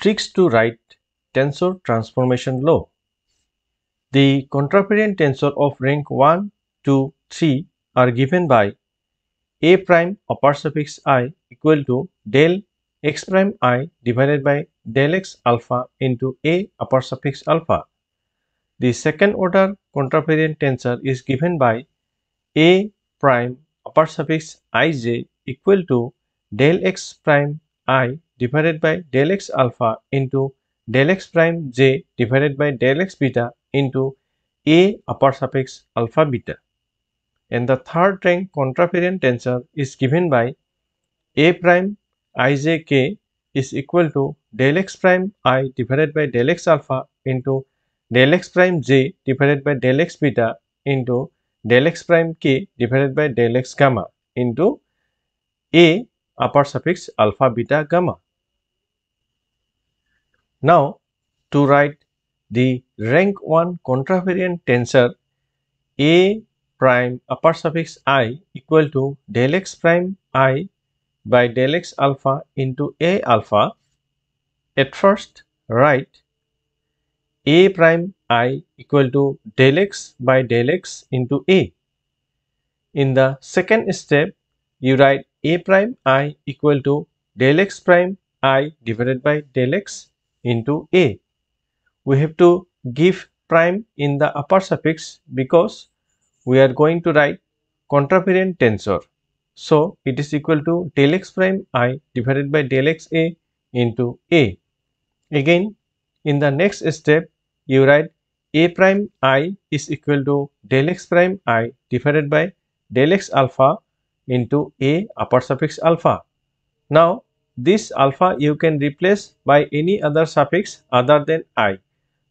Tricks to write tensor transformation law. The contravariant tensor of rank 1, 2, 3 are given by a prime upper suffix i equal to del x prime i divided by del x alpha into a upper suffix alpha. The second order contravariant tensor is given by a prime upper suffix ij equal to del x prime i divided by del x alpha into del x prime j divided by del x beta into a upper suffix alpha beta. And the third rank contravariant tensor is given by a prime ijk is equal to del x prime i divided by del x alpha into del x prime j divided by del x beta into del x prime k divided by del x gamma into a upper suffix alpha beta gamma. Now, to write the rank 1 contravariant tensor a prime upper suffix i equal to del x prime i by del x alpha into a alpha, at first write a prime i equal to del x by del x into a. In the second step, you write a prime i equal to del x prime i divided by del x into a. We have to give prime in the upper suffix because we are going to write contravariant tensor. So, it is equal to del x prime i divided by del x a into a. Again, in the next step, you write a prime i is equal to del x prime i divided by del x alpha into a upper suffix alpha. Now, this alpha you can replace by any other suffix other than i.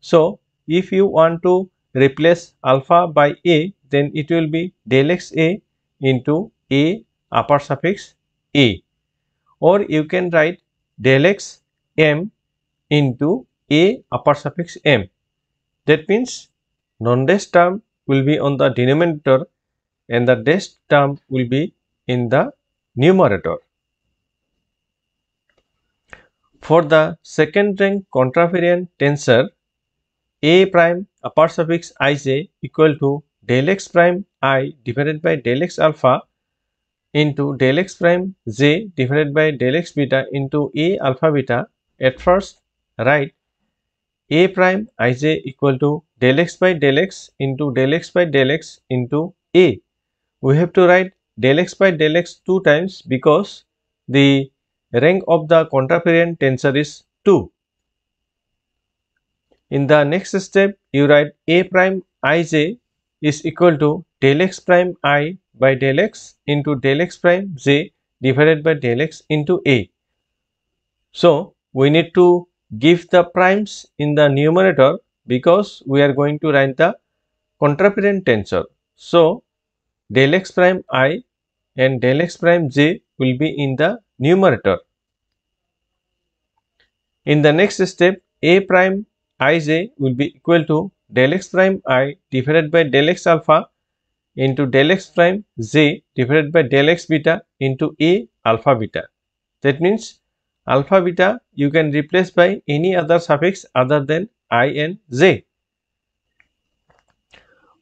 So, if you want to replace alpha by a then it will be del x a into a upper suffix a or you can write del x m into a upper suffix m. That means non-dash term will be on the denominator and the dash term will be in the numerator. For the second rank contravariant tensor a prime upper suffix ij equal to del x prime i divided by del x alpha into del x prime j divided by del x beta into a alpha beta at first write a prime ij equal to del x by del x into del x by del x into a. We have to write del x by del x two times because the rank of the contravariant tensor is 2. In the next step, you write a prime ij is equal to del x prime i by del x into del x prime j divided by del x into a. So, we need to give the primes in the numerator because we are going to write the contravariant tensor. So, del x prime i and del x prime j will be in the numerator. In the next step, a prime ij will be equal to del x prime i divided by del x alpha into del x prime j divided by del x beta into a alpha beta. That means alpha beta you can replace by any other suffix other than i and j.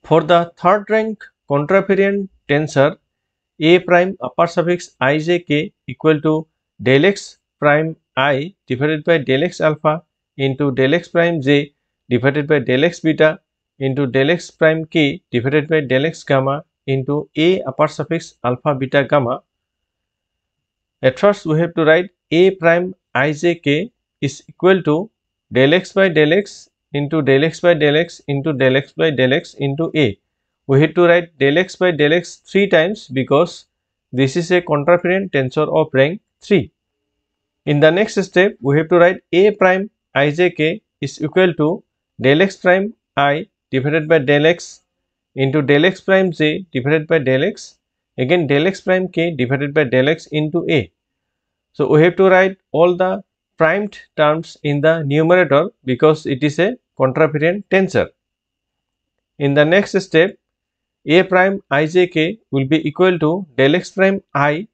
For the third rank contravariant tensor a prime upper suffix ijk equal to del x prime i divided by del x alpha into del x prime j divided by del x beta into del x prime k divided by del x gamma into a upper suffix alpha beta gamma. At first we have to write a prime ijk is equal to del x by del x into del x by del x into del x by del x into a. We have to write del x by del x 3 times because this is a contravariant tensor of rank 3. In the next step, we have to write a prime ijk is equal to del x prime i divided by del x into del x prime j divided by del x again del x prime k divided by del x into a. So, we have to write all the primed terms in the numerator because it is a contravariant tensor. In the next step, a prime ijk will be equal to del x prime i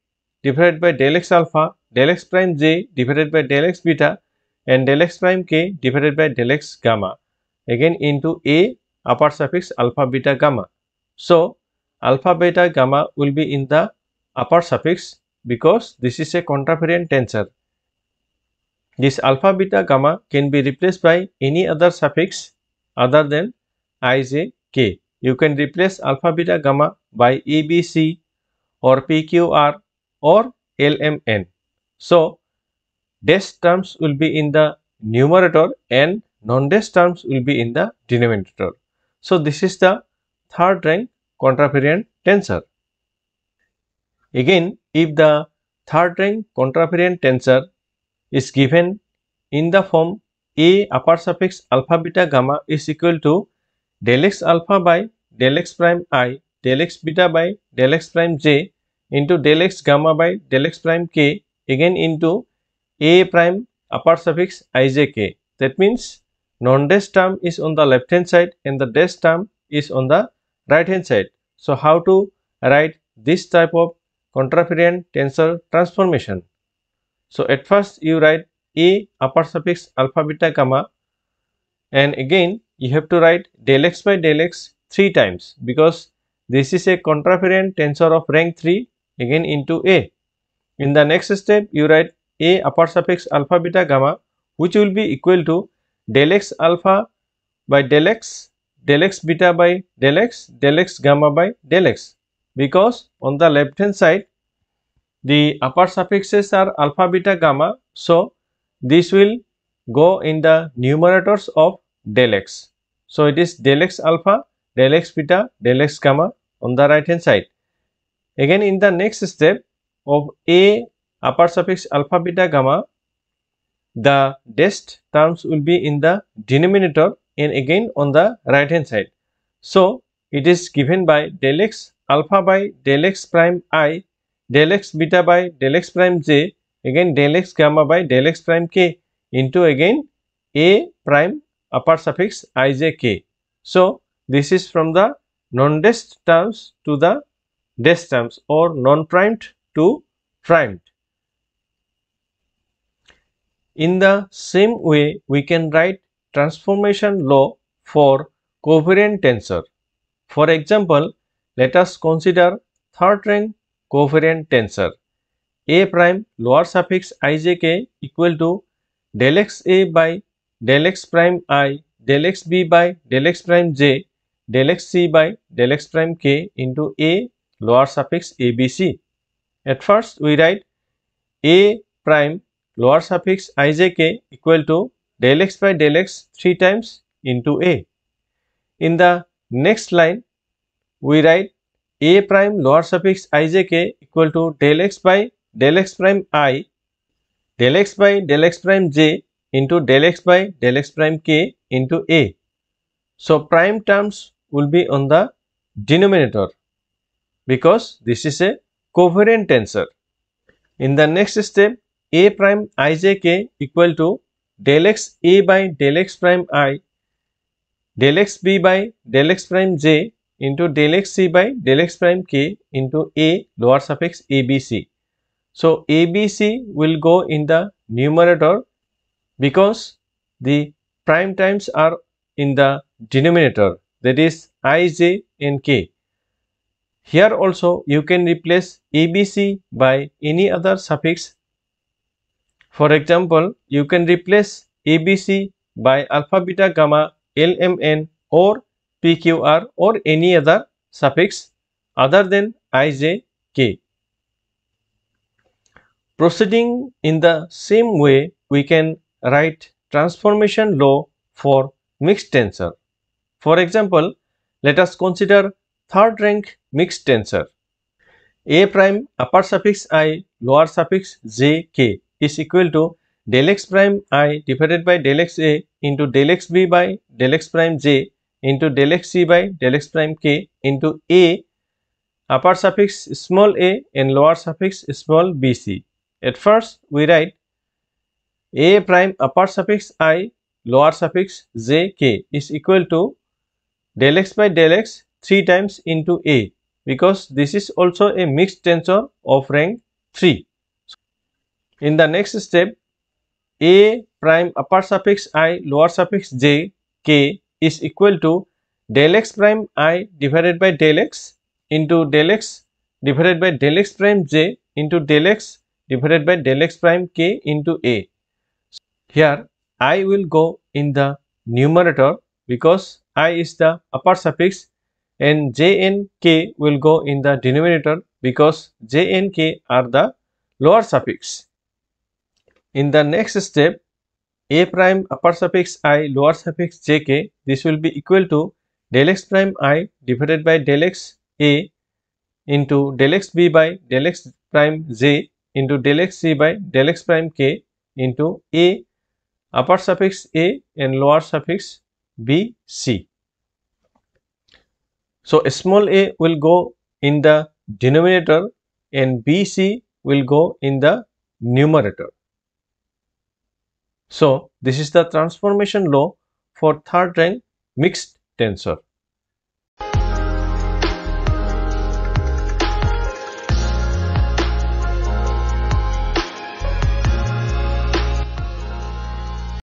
divided by del x alpha del x prime j divided by del x beta and del x prime k divided by del x gamma again into a upper suffix alpha beta gamma. So, alpha beta gamma will be in the upper suffix because this is a contravariant tensor. This alpha beta gamma can be replaced by any other suffix other than ij k. You can replace alpha beta gamma by abc or pqr or lmn. So, dash terms will be in the numerator and non-dash terms will be in the denominator. So, this is the third rank contravariant tensor. Again, if the third rank contravariant tensor is given in the form a upper suffix alpha beta gamma is equal to del x alpha by del x prime i del x beta by del x prime j into del x gamma by del x prime k again into a prime upper suffix ijk. That means non-dash term is on the left hand side and the dash term is on the right hand side. So, how to write this type of contravariant tensor transformation? So, at first you write a upper suffix alpha beta gamma and again you have to write del x by del x 3 times because this is a contravariant tensor of rank 3 again into a. In the next step you write a upper suffix alpha beta gamma which will be equal to del x alpha by del x del x beta by del x del x gamma by del x because on the left hand side the upper suffixes are alpha beta gamma so this will go in the numerators of del x. So, it is del x alpha, del x beta, del x gamma on the right hand side. Again in the next step of a upper suffix alpha beta gamma, the dash terms will be in the denominator and again on the right hand side. So, it is given by del x alpha by del x prime i, del x beta by del x prime j again del x gamma by del x prime k into again a prime upper suffix ijk. So, this is from the non-dash terms to the dash terms or non-primed to primed. In the same way, we can write transformation law for covariant tensor. For example, let us consider third rank covariant tensor a prime lower suffix ijk equal to del x a by del x prime i del x b by del x prime j del x c by del x prime k into a lower suffix abc. At first we write a prime lower suffix ijk equal to del x by del x 3 times into a. In the next line we write a prime lower suffix ijk equal to del x by del x prime i del x by del x prime j into del x by del x prime k into a. So, prime terms will be on the denominator because this is a covariant tensor. In the next step, a prime ijk equal to del x a by del x prime i del x b by del x prime j into del x c by del x prime k into a lower suffix abc. So, ABC will go in the numerator because the prime times are in the denominator that is i, j and k. Here also you can replace ABC by any other suffix. For example, you can replace ABC by alpha, beta, gamma, LMN or PQR or any other suffix other than IJK. Proceeding in the same way, we can write transformation law for mixed tensor. For example, let us consider third rank mixed tensor. A prime upper suffix i lower suffix j k is equal to del x prime i divided by del x a into del x b by del x prime j into del x c by del x prime k into a upper suffix small a and lower suffix small b c. At first, we write a prime upper suffix i lower suffix j k is equal to del x by del x 3 times into a because this is also a mixed tensor of rank 3. In the next step, a prime upper suffix i lower suffix j k is equal to del x prime i divided by del x into del x divided by del x prime j into del x divided by del x prime k into a. Here i will go in the numerator because i is the upper suffix and j n k will go in the denominator because j n k are the lower suffix. In the next step a prime upper suffix i lower suffix j k this will be equal to del x prime i divided by del x a into del x b by del x prime j into del x c by del x prime k into a upper suffix a and lower suffix b c. So, small a will go in the denominator and b c will go in the numerator. So, this is the transformation law for third rank mixed tensor.